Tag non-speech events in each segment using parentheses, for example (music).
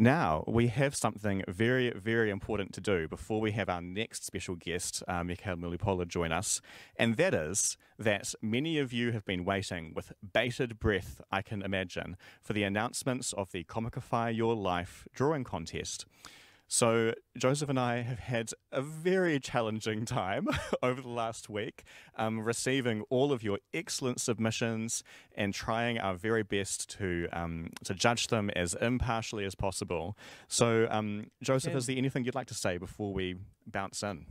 Now, we have something very, very important to do before we have our next special guest, uh, Michel Mulipola, join us. And that is that many of you have been waiting with bated breath, I can imagine, for the announcements of the Comicify Your Life drawing contest. So, Joseph and I have had a very challenging time (laughs) over the last week, um, receiving all of your excellent submissions and trying our very best to um, to judge them as impartially as possible. So, um, Joseph, is there anything you'd like to say before we bounce in?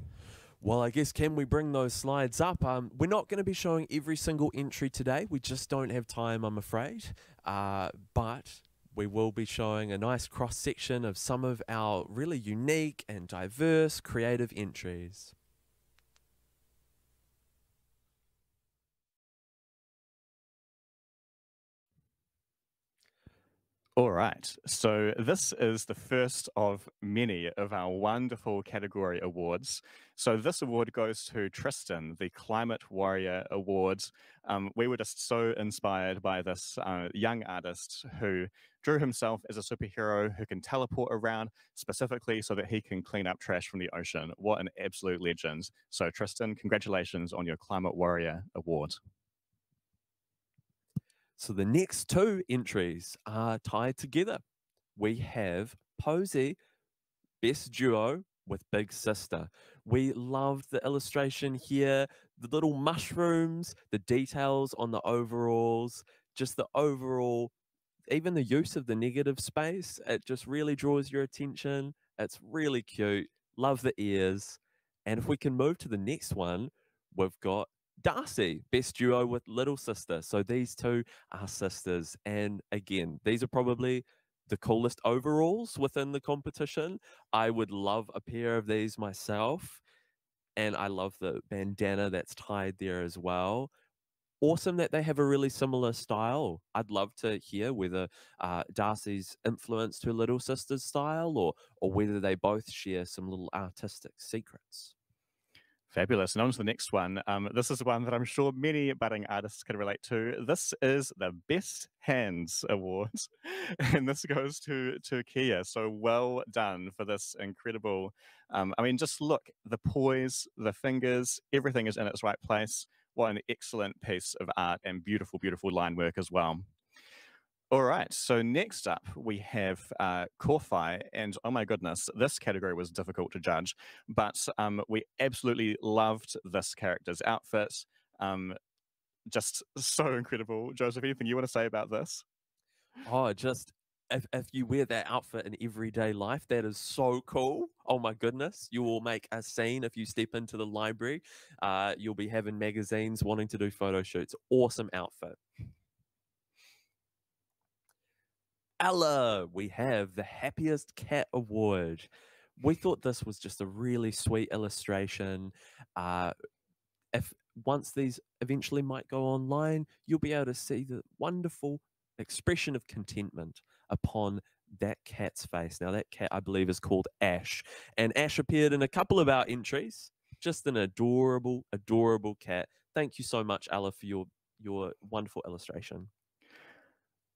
Well, I guess can we bring those slides up? Um, we're not going to be showing every single entry today. We just don't have time, I'm afraid. Uh, but we will be showing a nice cross section of some of our really unique and diverse creative entries. All right. So this is the first of many of our wonderful category awards. So this award goes to Tristan, the Climate Warrior Awards. Um, we were just so inspired by this uh, young artist who drew himself as a superhero who can teleport around specifically so that he can clean up trash from the ocean. What an absolute legend. So Tristan, congratulations on your Climate Warrior Award. So the next two entries are tied together. We have Posey, Best Duo with Big Sister. We loved the illustration here, the little mushrooms, the details on the overalls, just the overall, even the use of the negative space. It just really draws your attention. It's really cute. Love the ears. And if we can move to the next one, we've got Darcy, best duo with Little Sister. So these two are sisters. And again, these are probably the coolest overalls within the competition. I would love a pair of these myself. And I love the bandana that's tied there as well. Awesome that they have a really similar style. I'd love to hear whether uh, Darcy's influenced her little sister's style or or whether they both share some little artistic secrets. Fabulous. And on to the next one. Um, this is one that I'm sure many budding artists can relate to. This is the Best Hands Awards. (laughs) And this goes to, to Kia. So well done for this incredible. Um, I mean, just look, the poise, the fingers, everything is in its right place. What an excellent piece of art and beautiful, beautiful line work as well. All right. So next up, we have uh, Corfi, and oh my goodness, this category was difficult to judge, but um, we absolutely loved this character's outfit. Um, just (laughs) so incredible. Joseph, anything you want to say about this? Oh, just if, if you wear that outfit in everyday life, that is so cool. Oh my goodness. You will make a scene if you step into the library. Uh, you'll be having magazines wanting to do photo shoots. Awesome outfit. Ella, we have the Happiest Cat Award. We thought this was just a really sweet illustration. Uh, if once these eventually might go online, you'll be able to see the wonderful expression of contentment upon that cat's face. Now, that cat, I believe, is called Ash, and Ash appeared in a couple of our entries. Just an adorable, adorable cat. Thank you so much, Ella, for your your wonderful illustration.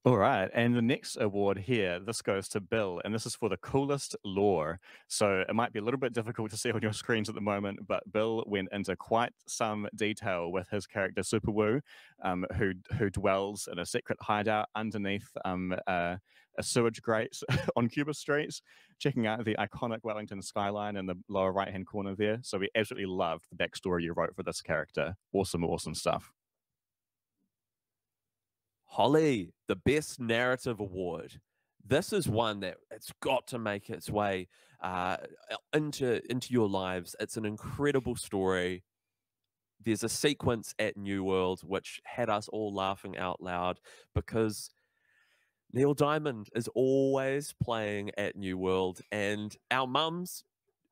All right. And the next award here, this goes to Bill, and this is for the coolest lore. So it might be a little bit difficult to see on your screens at the moment, but Bill went into quite some detail with his character Super Woo, um, who who dwells in a secret hideout underneath um, uh, a sewage grate (laughs) on Cuba Street, checking out the iconic Wellington skyline in the lower right hand corner there. So we absolutely loved the backstory you wrote for this character. Awesome, awesome stuff. Holly, the Best Narrative Award. This is one that it's got to make its way uh, into into your lives. It's an incredible story. There's a sequence at New World which had us all laughing out loud because Neil Diamond is always playing at New World, and our mums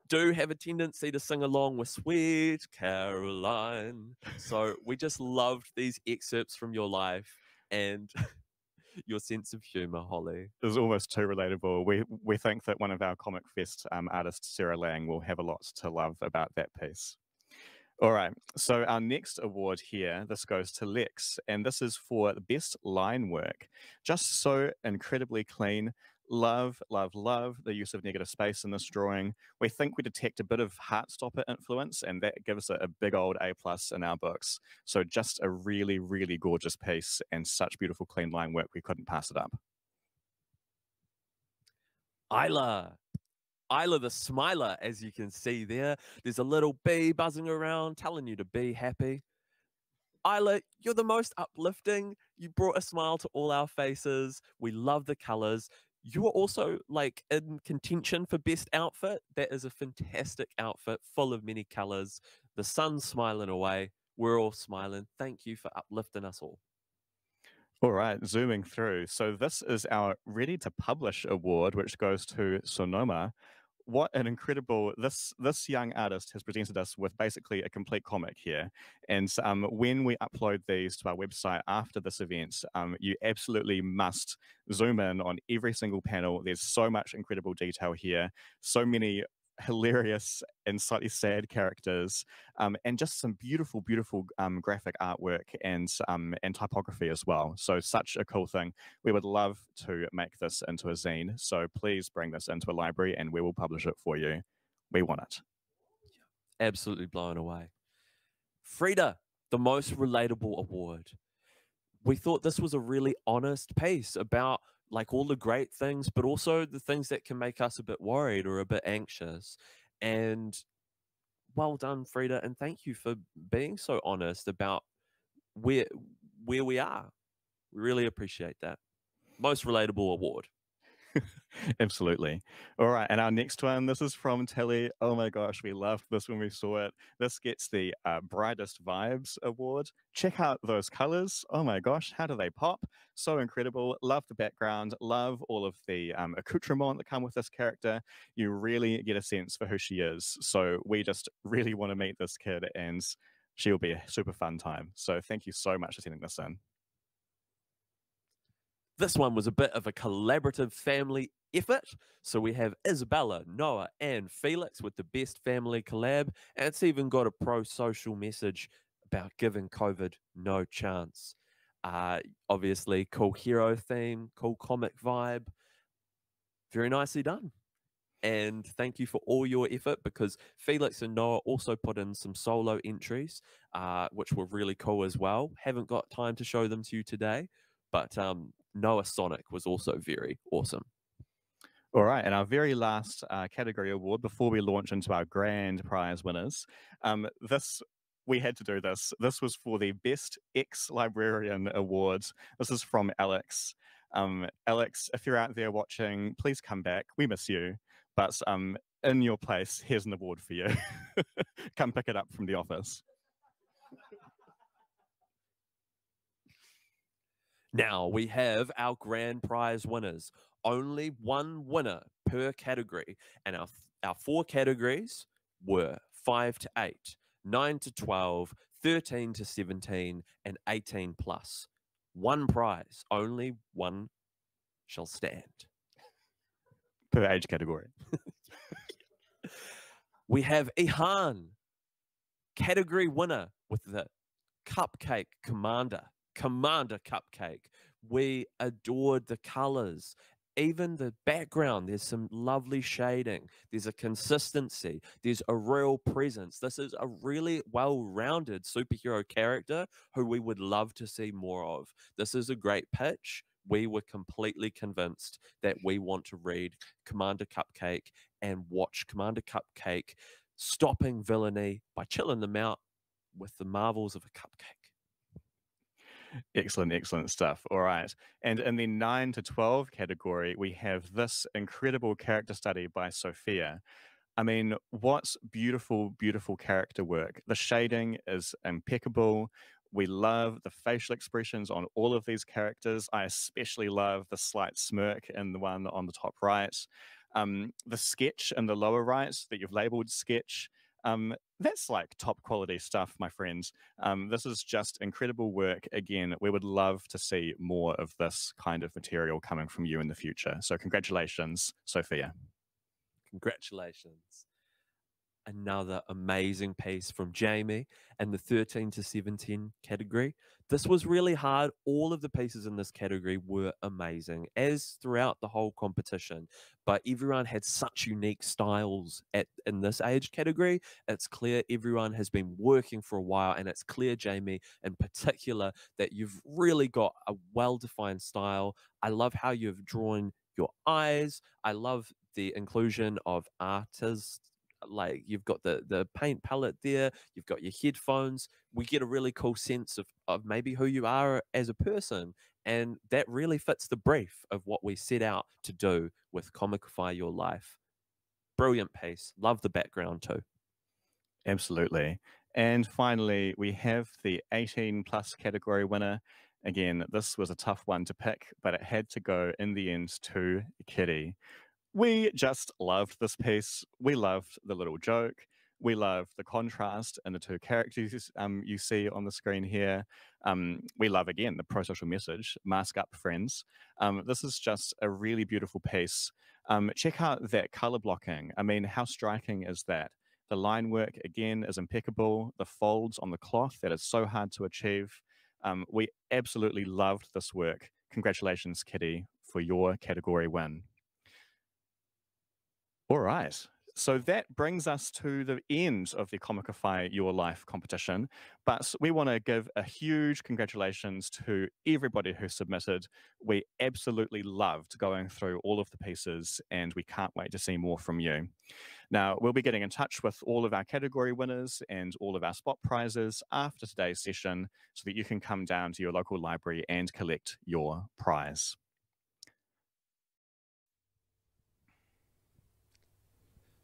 do have a tendency to sing along with Sweet Caroline. So we just loved these excerpts from your life and (laughs) your sense of humor, Holly. Is almost too relatable. We we think that one of our Comic Fest um, artists, Sarah Laing, will have a lot to love about that piece. All right, so our next award here, this goes to Lex, and this is for best line work. Just so incredibly clean, Love, love, love the use of negative space in this drawing. We think we detect a bit of Heartstopper influence, and that gives it a big old A plus in our books. So just a really, really gorgeous piece and such beautiful clean line work. We couldn't pass it up. Isla. Isla the Smiler, as you can see there. There's a little bee buzzing around telling you to be happy. Isla, you're the most uplifting. You brought a smile to all our faces. We love the colors. You are also like in contention for best outfit. That is a fantastic outfit full of many colors. The sun's smiling away. We're all smiling. Thank you for uplifting us all. All right, zooming through. So this is our Ready to Publish award, which goes to Sonoma what an incredible this this young artist has presented us with basically a complete comic here. And um, when we upload these to our website after this event um, you absolutely must zoom in on every single panel. There's so much incredible detail here. So many hilarious and slightly sad characters, um, and just some beautiful, beautiful um, graphic artwork and um, and typography as well. So such a cool thing. We would love to make this into a zine. So please bring this into a library, and we will publish it for you. We want it. Absolutely blown away. Frida, the most relatable award. We thought this was a really honest piece about like all the great things, but also the things that can make us a bit worried or a bit anxious. And well done, Frida, and thank you for being so honest about where where we are. We really appreciate that. Most relatable award. Absolutely. All right. And our next one, this is from Tilly. Oh my gosh, we loved this when we saw it. This gets the uh, Brightest Vibes Award. Check out those colors. Oh my gosh, how do they pop? So incredible. Love the background. Love all of the um, accoutrement that come with this character. You really get a sense for who she is. So we just (laughs) really want to meet this kid and she'll be a super fun time. So thank you so much for sending this in. This one was a bit of a collaborative family effort. So we have Isabella, Noah, and Felix with the best family collab. And it's even got a pro social message about giving COVID no chance. Uh, obviously, cool hero theme, cool comic vibe. Very nicely done. And thank you for all your effort because Felix and Noah also put in some solo entries, uh, which were really cool as well. Haven't got time to show them to you today, but um, Noah Sonic was also very awesome. All right, and our very last uh, category award before we launch into our grand prize winners. Um, this we had to do this. This was for the best ex librarian awards. This is from Alex. Um, Alex, if you're out there watching, please come back. We miss you, but um, in your place, here's an award for you. (laughs) come pick it up from the office. Now we have our grand prize winners. Only one winner per category. And our, our four categories were 5 to 8, 9 to 12, 13 to 17, and 18 plus. One prize, only one shall stand. Per age category. (laughs) we have Ihan, category winner with the Cupcake Commander. Commander Cupcake. We adored the colors. Even the background, there's some lovely shading. There's a consistency. There's a real presence. This is a really well rounded superhero character who we would love to see more of. This is a great pitch. We were completely convinced that we want to read Commander Cupcake and watch Commander Cupcake stopping villainy by chilling them out with the marvels of a cupcake. Excellent, excellent stuff. All right. And in the 9 to 12 category, we have this incredible character study by Sophia. I mean, what's beautiful, beautiful character work. The shading is impeccable. We love the facial expressions on all of these characters. I especially love the slight smirk in the one on the top right. Um, the sketch in the lower right that you've labeled sketch um, that's like top quality stuff, my friends. Um, this is just incredible work. Again, we would love to see more of this kind of material coming from you in the future. So, congratulations, Sophia. Congratulations. Another amazing piece from Jamie and the 13 to 17 category. This was really hard. All of the pieces in this category were amazing, as throughout the whole competition. But everyone had such unique styles at in this age category. It's clear everyone has been working for a while, and it's clear, Jamie, in particular, that you've really got a well-defined style. I love how you've drawn your eyes. I love the inclusion of artists like you've got the the paint palette there you've got your headphones we get a really cool sense of of maybe who you are as a person and that really fits the brief of what we set out to do with comicify your life. Brilliant piece love the background too. Absolutely and finally we have the 18 plus category winner. Again this was a tough one to pick but it had to go in the end to kitty we just loved this piece. We loved the little joke. We loved the contrast and the two characters um, you see on the screen here. Um, we love, again, the pro social message mask up, friends. Um, this is just a really beautiful piece. Um, check out that color blocking. I mean, how striking is that? The line work, again, is impeccable. The folds on the cloth, that is so hard to achieve. Um, we absolutely loved this work. Congratulations, Kitty, for your category win. All right. So that brings us to the end of the Comicify Your Life competition. But we want to give a huge congratulations to everybody who submitted. We absolutely loved going through all of the pieces, and we can't wait to see more from you. Now, we'll be getting in touch with all of our category winners and all of our spot prizes after today's session so that you can come down to your local library and collect your prize.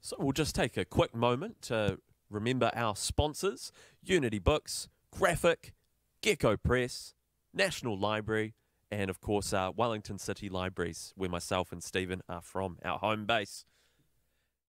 So we'll just take a quick moment to remember our sponsors Unity Books, Graphic, Gecko Press, National Library, and of course, uh, Wellington City Libraries, where myself and Stephen are from, our home base.